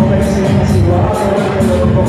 não vai ser